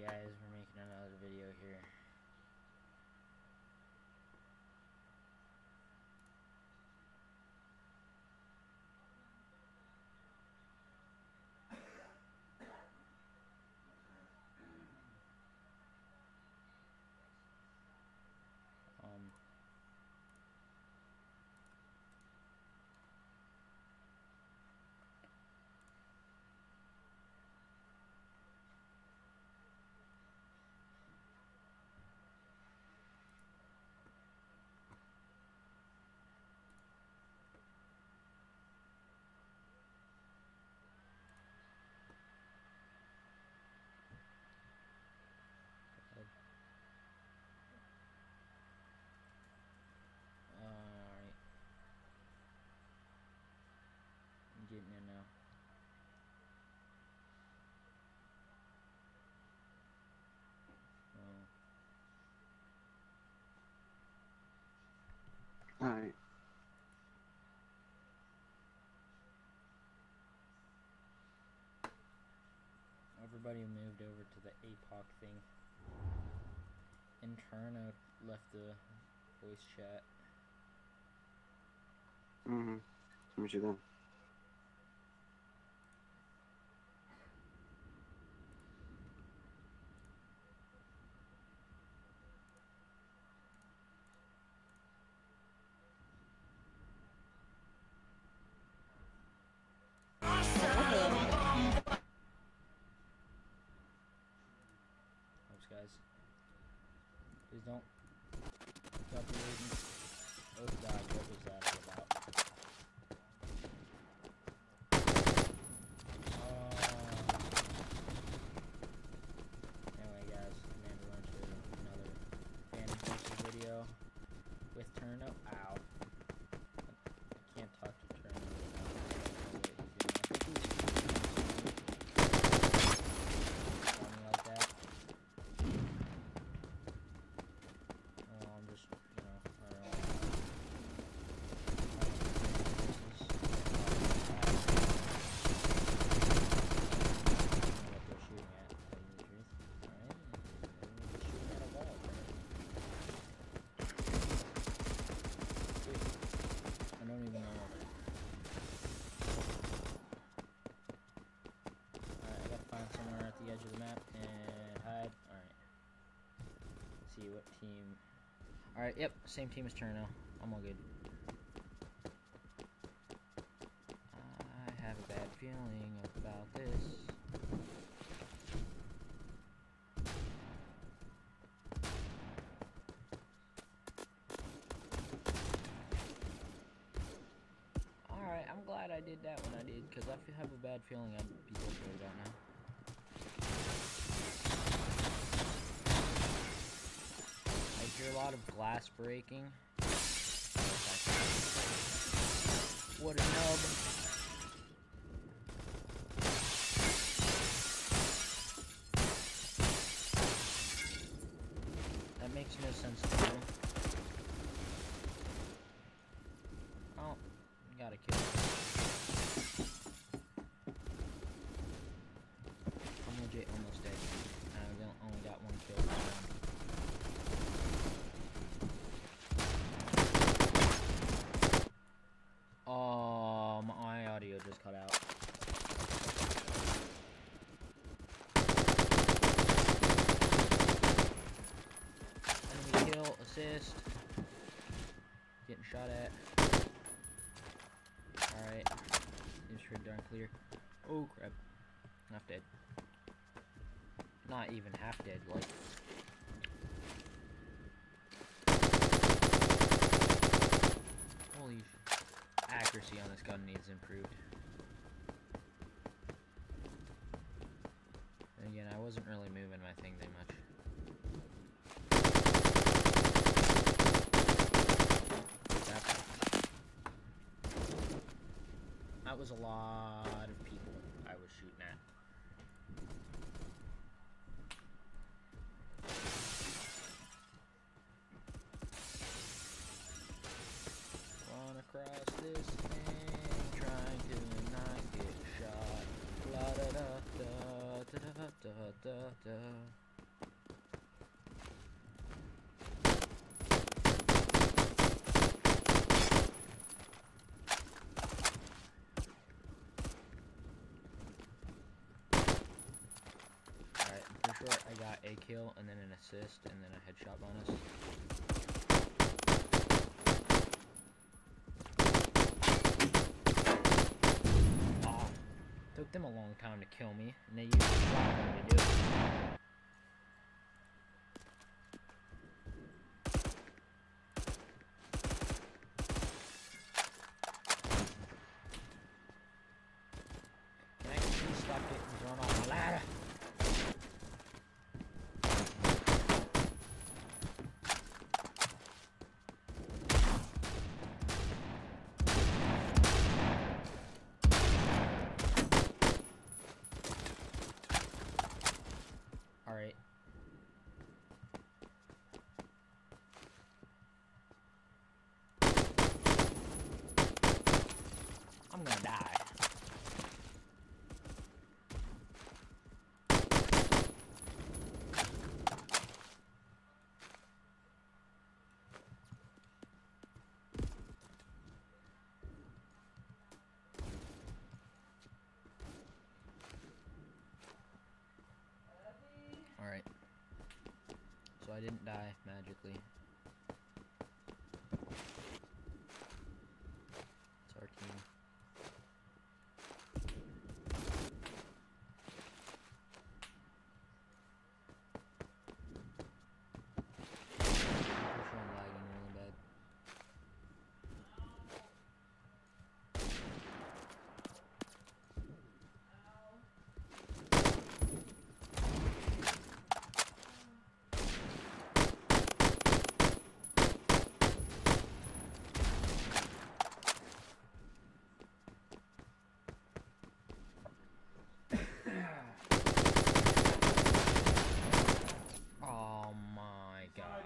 guys, we're making another video here. Um, Alright. I'm getting in now. Oh. Alright. Everybody moved over to the APOC thing. Interna left the voice chat. Mm-hmm. Me see that. Guys. Please don't. Stop reading. Oh god, what was that all about? Uh, anyway, guys, Amanda Lunch did another fan versus video with Turono. Ow. I can't talk to Turono. right now. I don't know what he's doing. I think he's something like that. Oh, I'm just, you know, I don't know. I don't even know what. Alright, I gotta find somewhere at the edge of the map and hide. Alright. See what team. Alright, yep, same team as Turono. I'm all good. I have a bad feeling about this. Alright, I'm glad I did that when I did, because I have a bad feeling I'd be dead right now. I hear a lot of glass breaking. What a nub. That makes no sense to me. Oh, gotta kill him. I'm legit almost dead. I don't- only got one kill. this round. Oh, my audio just cut out. Enemy kill, assist. Getting shot at. Alright. Seems pretty darn clear. Oh, crap. Half dead. Not even half dead, like. Holy accuracy on this gun needs improved. And again, I wasn't really moving my thing that much. That was a lot across this thing, trying to not get shot. La da da da da da da da. Alright, sure I got a kill and then an assist and then a headshot bonus. Took them a long time to kill me, and they used to do it. Can I please stop getting thrown off my ladder? Alright. I'm gonna die. Alright. So I didn't die magically. It's our team. I'm pretty sure I'm lagging really bad. Oh my god.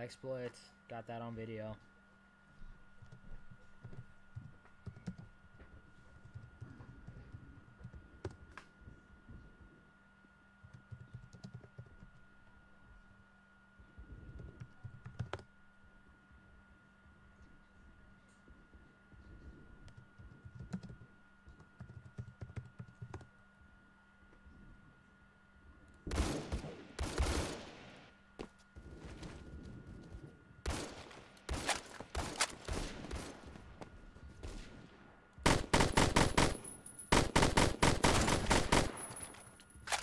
Exploit. Got that on video.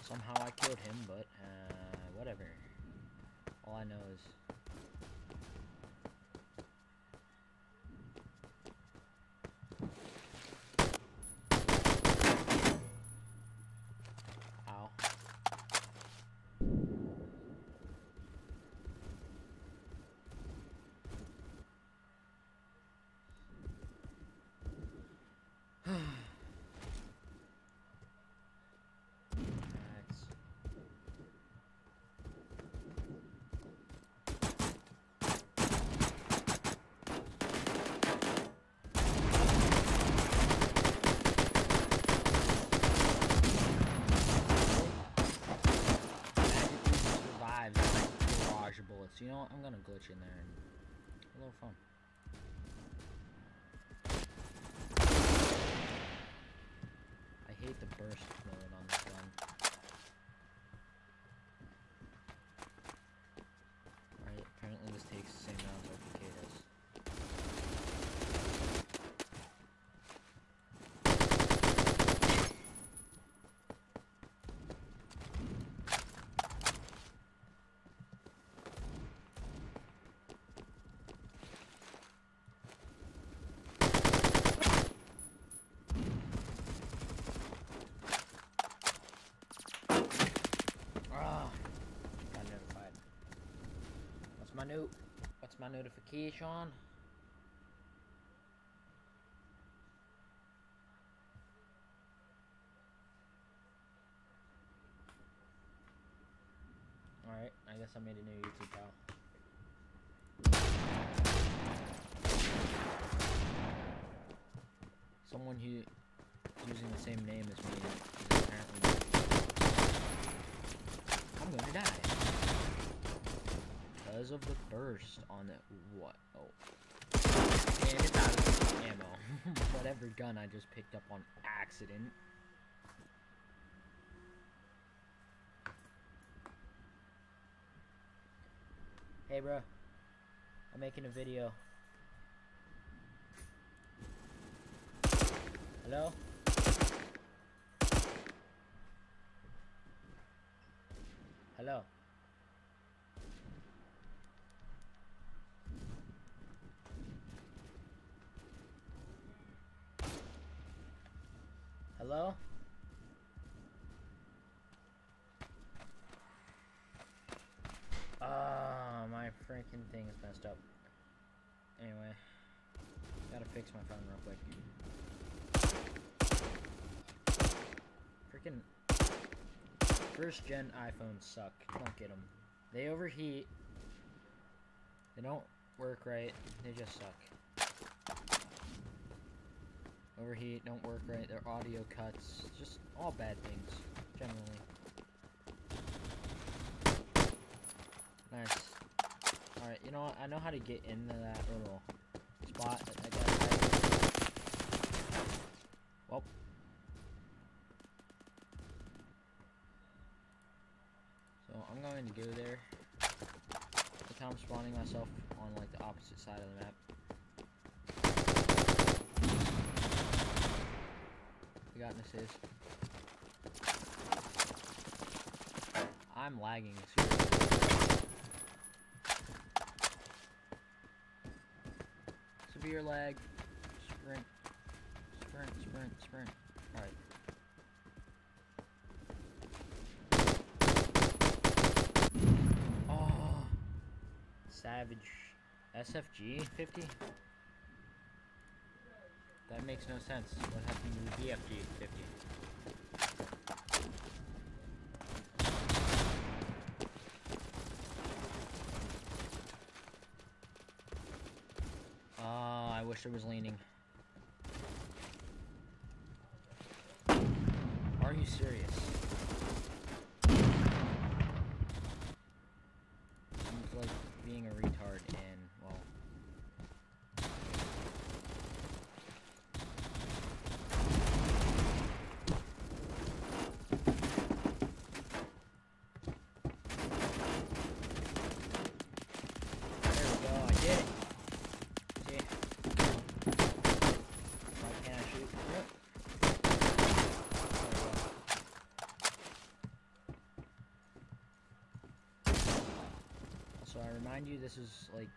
Somehow I killed him, but uh, whatever. All I know is Ow. Max. Magically survives like barrage of bullets. You know what? I'm gonna glitch in there and a little fun. I hate the burst mode on this gun. Right, apparently this takes the same rounds like the K does. Ah, got notified. What's my note? What's my notification? Alright, I guess I made a new YouTube pal. Someone who using the same name as me is apparently I'm gonna die because of the burst on it. What? Oh. And it's out of ammo. Whatever gun I just picked up on accident. Hey, bro. I'm making a video. Hello? Hello? Hello? Ah, my freaking thing is messed up. Anyway, gotta fix my phone real quick. Freaking first gen iPhones suck. Don't get them. They overheat. They don't work right. They just suck. Overheat, don't work right. Their audio cuts. Just all bad things, generally. Nice. Alright, you know what? I know how to get into that little spot. that I got Well. So I'm going to go there. Look how I'm spawning myself on like the opposite side of the map. Got an assist. I'm lagging seriously. Severe lag. Sprint. Sprint, sprint, sprint. Alright. Oh. Savage. SFG 50? That makes no sense. What happened to the BFG 50? Oh, I wish it was leaning. Are you serious? Seems like being a retard and, well... There we go, I did it! See? Why can't I shoot? Yep. There we go. Remind you, this is like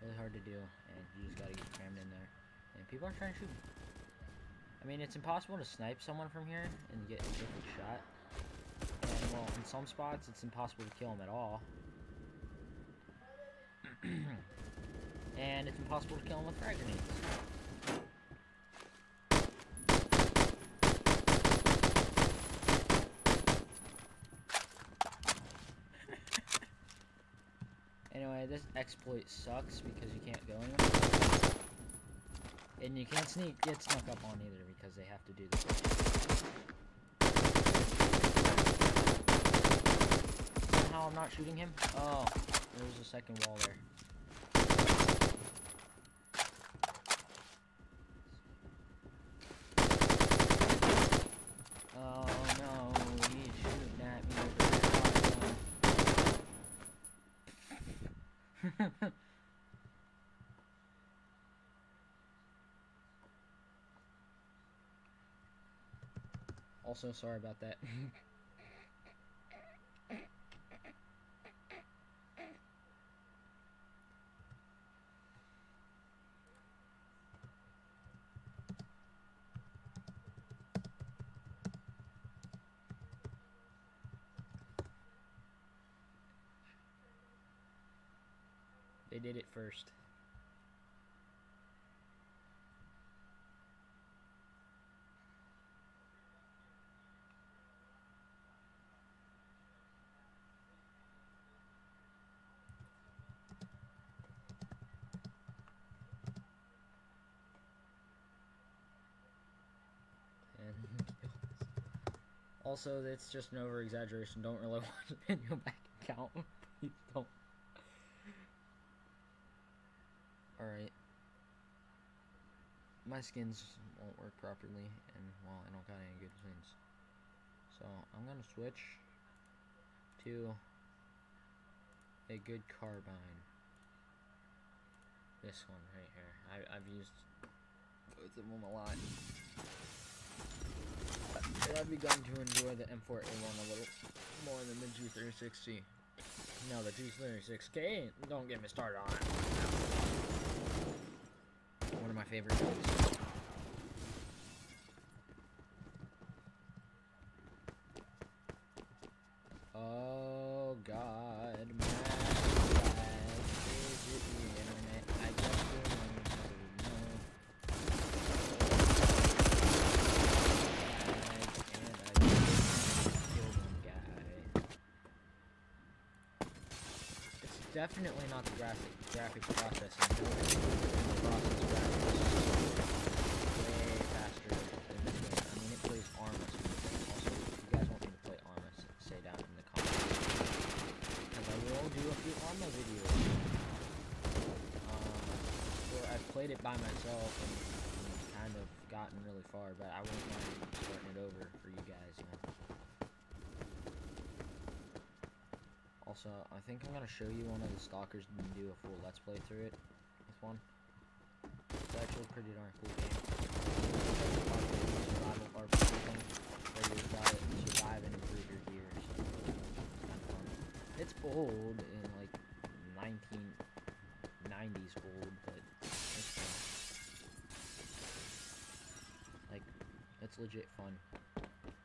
really hard to do, and you just gotta get crammed in there. And people are trying to shoot. I mean, it's impossible to snipe someone from here and get a perfect shot. And well, in some spots, it's impossible to kill them at all. and it's impossible to kill them with frag grenades. Anyway, this exploit sucks because you can't go anywhere. And you can't sneak get snuck up on either because they have to do this. Somehow I'm not shooting him? Oh, there's a second wall there. Oh no, he's shooting at me with a shotgun. also, sorry about that. they did it first. Also, it's just an over exaggeration. Don't really want to pin your back account. Please don't. Alright. My skins won't work properly, and well, I don't got any good skins. So, I'm gonna switch to a good carbine. This one right here. I, I've used both of them a lot. But I've begun to enjoy the M4A1 a little more than the G360. Now the G360, don't get me started on it. One of my favorite guns. Oh God, definitely not the graphic graphics processing. The process graphics way faster than this game. I mean, it plays smoothly. Also, if you guys want me to play Arma, s- say down in the comments. Because I will do a few Arma videos. Um, or I've played it by myself and, and kind of gotten really far, but I wouldn't mind starting it over for you guys, you know. Also, I think I'm gonna show you one of the stalkers and do a full let's play through it with one. It's actually pretty darn cool game. Survival thing, where you gotta survive and improve your gear, so it's kind of fun. It's old in like 1990s old, but it's fun. Like, it's legit fun.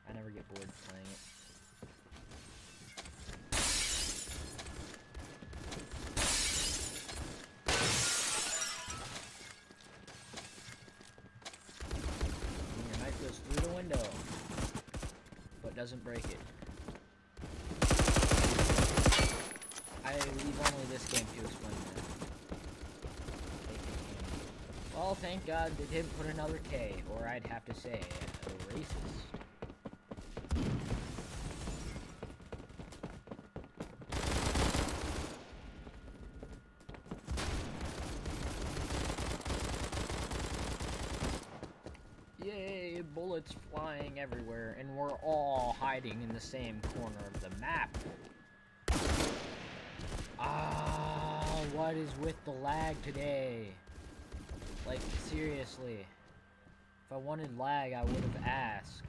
I never get bored playing it. And your knife goes through the window, but doesn't break it. I leave only this game to explain that. Well, thank God they didn't put another K, or I'd have to say, a racist. Hiding in the same corner of the map. Ah, what is with the lag today? Like, seriously. If I wanted lag, I would have asked.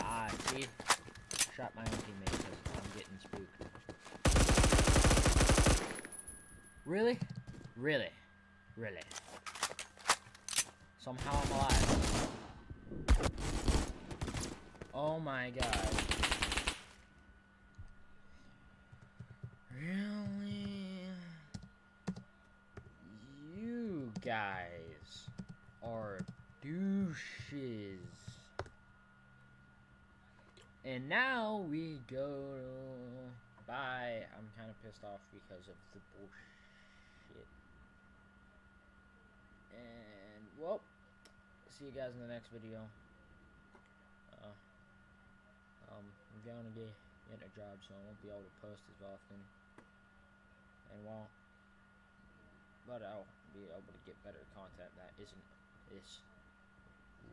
Ah, see? Shot my own teammate because I'm getting spooked. Really? Really? Really? Somehow I'm alive. Oh my god. Really? You guys are douches. And now we go. Bye. I'm kind of pissed off because of the bullshit. And, well, see you guys in the next video. Uh, um, I'm going to be getting a job, so I won't be able to post as often. And, well, but I'll be able to get better content that isn't this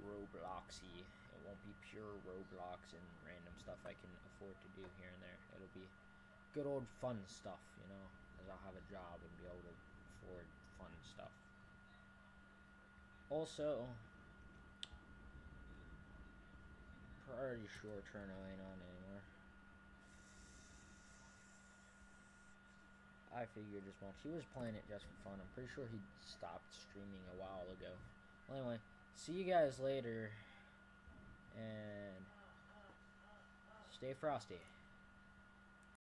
Robloxy. It won't be pure Roblox and random stuff I can afford to do here and there. It'll be good old fun stuff, you know, because I'll have a job and be able to afford fun stuff. Also, pretty sure Cherno ain't on anymore. I figured as much. He was playing it just for fun. I'm pretty sure he stopped streaming a while ago. Well, anyway, see you guys later. And stay frosty.